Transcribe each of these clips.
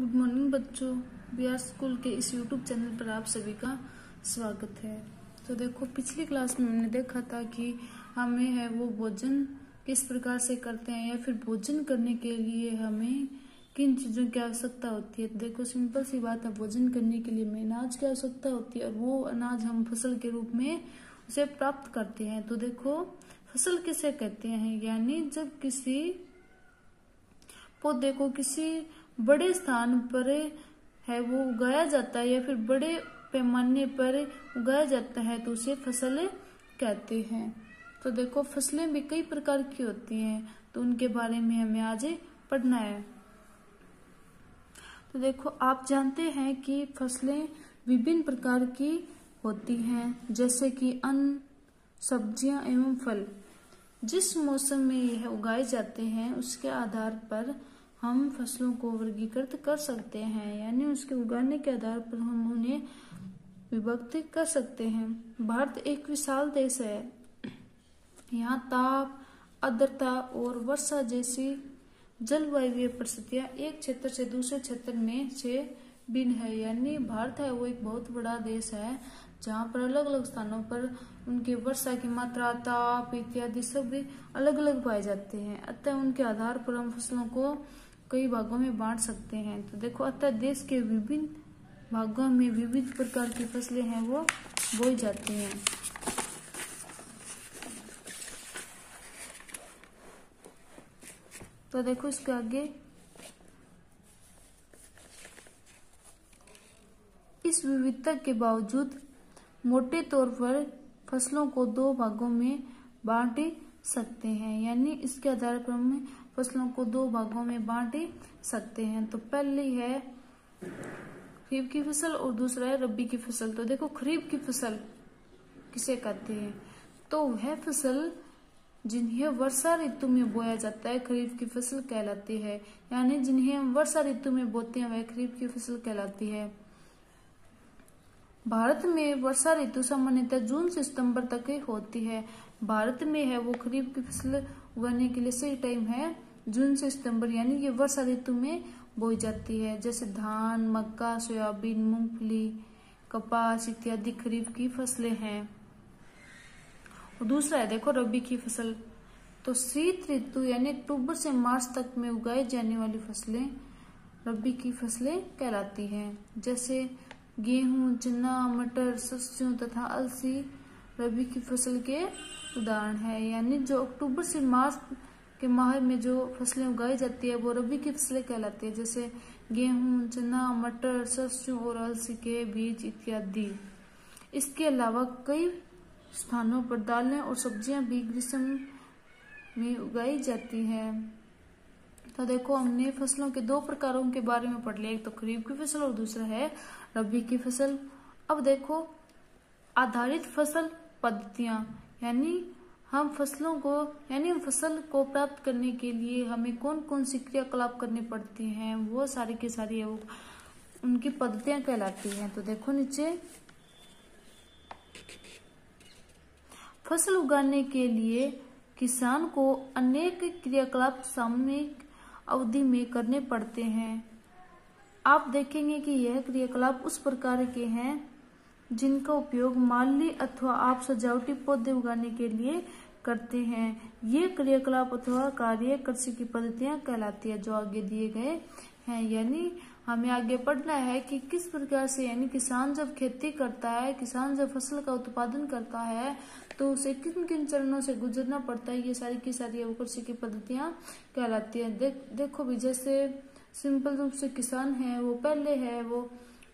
Good morning बच्चों। Bihar school के इस यूट्यूब चैनल पर आप सभी का स्वागत है। तो देखो, पिछली क्लास में हमने देखा था कि हमें है वो भोजन किस प्रकार से करते हैं या फिर भोजन करने के लिए हमें किन चीज़ों की आवश्यकता होती है। तो देखो, सिंपल सी बात है, भोजन करने के लिए हमें अनाज की आवश्यकता होती है और वो अनाज हम फ़सल के रूप में उसे प्राप्त करते हैं। तो देखो, फ़सल किसे कहते हैं? यानी जब किसी पौधे को किसी बड़े स्थान पर है, वो उगाया जाता है या फिर बड़े पैमाने पर उगाया जाता है तो उसे फ़सल कहते हैं। तो देखो, फ़सलें भी कई प्रकार की होती हैं तो उनके बारे में हमें आज पढ़ना है। तो देखो, आप जानते हैं कि फ़सलें विभिन्न प्रकार की होती हैं, जैसे कि अन्न, सब्ज़ियाँ एवं फल। जिस मौसम में यह उगाए जाते हैं, उसके आधार पर हम फ़सलों को वर्गीकृत कर सकते हैं, यानी उसके उगाने के आधार पर हम उन्हें विभक्त कर सकते हैं। भारत एक विशाल देश है। यहाँ ताप, आर्द्रता और वर्षा जैसी जलवायु परिस्थितियाँ एक क्षेत्र से दूसरे क्षेत्र में से भिन्न है, यानी भारत है वो एक बहुत बड़ा देश है, जहाँ पर अलग अलग स्थानों पर उनके वर्षा की मात्रा, ताप इत्यादि सब अलग अलग पाए जाते हैं। अतः उनके आधार पर हम फ़सलों को कई भागों में बांट सकते हैं। तो देखो, अतः देश के विभिन्न भागों में विविध प्रकार की फ़सलें हैं, वो बोई जाती हैं। तो देखो, इसके आगे इस विविधता के बावजूद मोटे तौर पर फ़सलों को दो भागों में बांट सकते हैं। यानी इसके आधार पर हम फ़सलों को दो भागों में बांट सकते हैं। तो पहली है खरीफ की फ़सल और दूसरा है रबी की फ़सल। तो देखो, खरीफ की फ़सल किसे कहते हैं? तो वह फ़सल जिन्हें वर्षा ऋतु में बोया जाता है, खरीफ की फ़सल कहलाती है। यानी जिन्हें हम वर्षा ऋतु में बोते हैं, वह खरीफ की फ़सल कहलाती है। भारत में वर्षा ऋतु सामान्यतः जून से सितंबर तक ही होती है। भारत में है वो खरीफ की फ़सल उगाने के लिए सही टाइम है। जून से सितंबर, यानी ये वर्षा ऋतु में बोई जाती है। जैसे धान, मक्का, सोयाबीन, मूंगफली, कपास इत्यादि खरीफ की फ़सलें हैं। और दूसरा है, देखो रबी की फ़सल। तो शीत ऋतु, यानी अक्टूबर से मार्च तक में उगाई जाने वाली फ़सलें रबी की फ़सलें कहलाती हैं। जैसे गेहूँ, चना, मटर सरसों तथा अलसी रबी की फ़सल के उदाहरण है। यानी जो अक्टूबर से मार्च के माह में जो फ़सलें उगाई जाती है, वो रबी की फ़सलें कहलाती है, जैसे गेहूँ, चना, मटर, सरसों और अलसी के बीज इत्यादि। इसके अलावा कई स्थानों पर दालें और सब्ज़ियाँ भी ग्रीष्म में उगाई जाती हैं। तो देखो, हमने फ़सलों के दो प्रकारों के बारे में पढ़ लिया। एक तो खरीफ की फ़सल और दूसरा है रबी की फ़सल। अब देखो, आधारित फ़सल पद्धतियाँ, यानी हम फ़सलों को, यानी फ़सल को प्राप्त करने के लिए हमें कौन कौन सी क्रियाकलाप करने पड़ते हैं, वो सारी की सारी वो उनकी पद्धतियाँ कहलाती हैं। तो देखो नीचे। फ़सल उगाने के लिए किसान को अनेक क्रियाकलाप सामूहिक अवधि में करने पड़ते हैं। आप देखेंगे कि यह क्रियाकलाप उस प्रकार के हैं जिनका उपयोग माली अथवा आप सजावटी पौधे उगाने के लिए करते हैं। ये क्रियाकलाप अथवा कार्य कृषि की पद्धतियाँ कहलाती है जो आगे दिए गए हैं। यानी हमें आगे पढ़ना है कि किस प्रकार से यानी किसान जब खेती करता है किसान जब फ़सल का उत्पादन करता है तो उसे किन किन चरणों से गुजरना पड़ता है ये सारी की सारी कृषि की पद्धतियाँ कहलाती है। दे, देखो भी जैसे सिंपल रूप से किसान है वो पहले है वो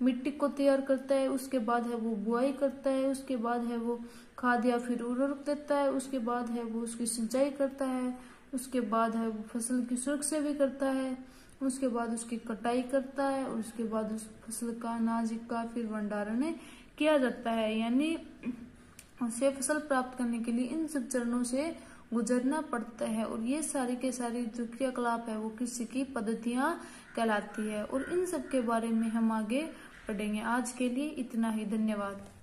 मिट्टी को तैयार करता है, उसके बाद है वो बुआई करता है, उसके बाद है वो खाद या फिर उर्वरक देता है, उसके बाद है वो उसकी सिंचाई करता है, उसके बाद है वो फ़सल की सुरक्षा भी करता है, उसके बाद उसकी कटाई करता है, और उसके बाद उस फ़सल का अनाज का फिर भंडारण किया जाता है। यानी उसे फ़सल प्राप्त करने के लिए इन सब चरणों से गुजरना पड़ता है, और ये सारी के सारी जो क्रियाकलाप है वो कृषि की पद्धतियाँ कहलाती है। और इन सब के बारे में हम आगे पढ़ेंगे। आज के लिए इतना ही। धन्यवाद।